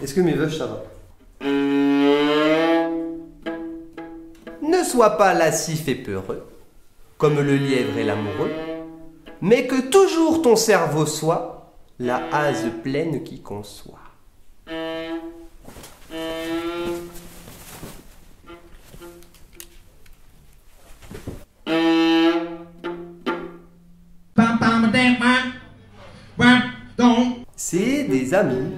Est-ce que mes veuves, ça va? Ne sois pas lascif et peureux, comme le lièvre et l'amoureux, mais que toujours ton cerveau soit la hase pleine qui conçoit. C'est des amis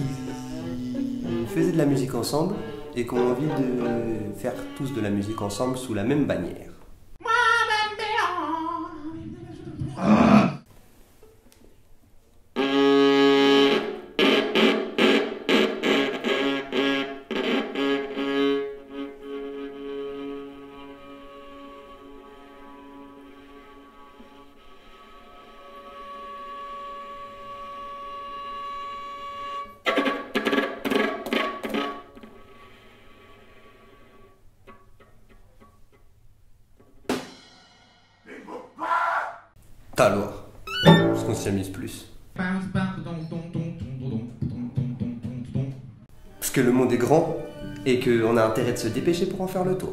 qui faisaient de la musique ensemble et qui ont envie de faire tous de la musique ensemble sous la même bannière. Taloir. Parce qu'on s'y amuse plus. Parce que le monde est grand et qu'on a intérêt de se dépêcher pour en faire le tour.